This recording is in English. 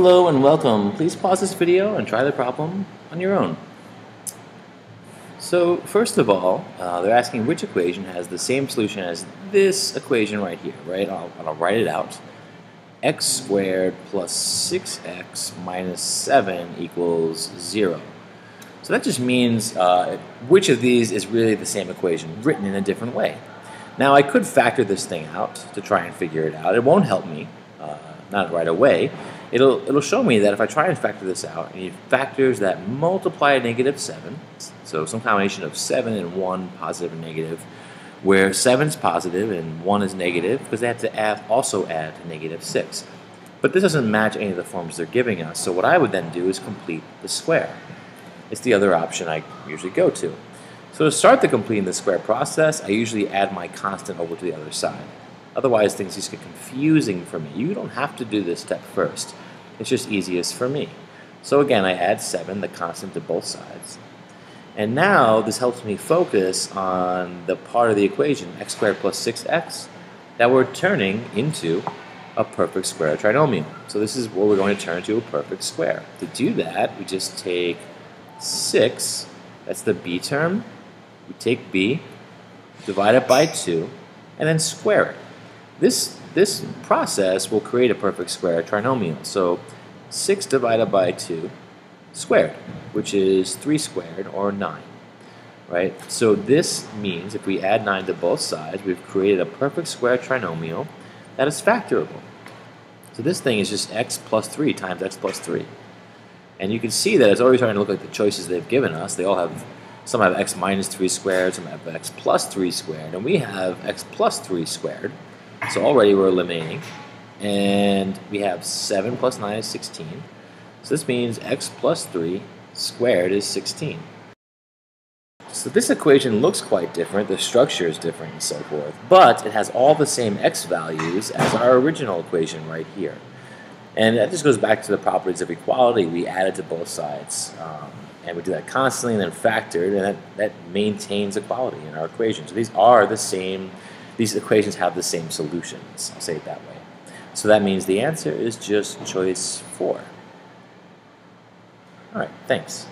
Hello and welcome. Please pause this video and try the problem on your own. So first of all, uh, they're asking which equation has the same solution as this equation right here, right? I'll, I'll write it out. x squared plus 6x minus 7 equals 0. So that just means uh, which of these is really the same equation, written in a different way. Now I could factor this thing out to try and figure it out. It won't help me, uh, not right away, it'll, it'll show me that if I try and factor this out, I need factors that multiply negative 7, so some combination of 7 and 1, positive and negative, where 7 is positive and 1 is negative, because they have to add, also add to negative 6. But this doesn't match any of the forms they're giving us, so what I would then do is complete the square. It's the other option I usually go to. So to start the completing the square process, I usually add my constant over to the other side. Otherwise, things just get confusing for me. You don't have to do this step first. It's just easiest for me. So again, I add 7, the constant to both sides. And now this helps me focus on the part of the equation, x squared plus 6x, that we're turning into a perfect square trinomial. So this is what we're going to turn into a perfect square. To do that, we just take 6, that's the b term, we take b, divide it by 2, and then square it. This, this process will create a perfect square trinomial. So 6 divided by 2 squared, which is 3 squared, or 9. Right? So this means if we add 9 to both sides, we've created a perfect square trinomial that is factorable. So this thing is just x plus 3 times x plus 3. And you can see that it's already starting to look like the choices they've given us. They all have, some have x minus 3 squared, some have x plus 3 squared, and we have x plus 3 squared. So already we're eliminating. And we have 7 plus 9 is 16. So this means x plus 3 squared is 16. So this equation looks quite different, the structure is different and so forth, but it has all the same x values as our original equation right here. And that just goes back to the properties of equality. We add it to both sides, um, and we do that constantly and then factored, and that, that maintains equality in our equation. So these are the same these equations have the same solutions. I'll say it that way. So that means the answer is just choice 4. All right, thanks.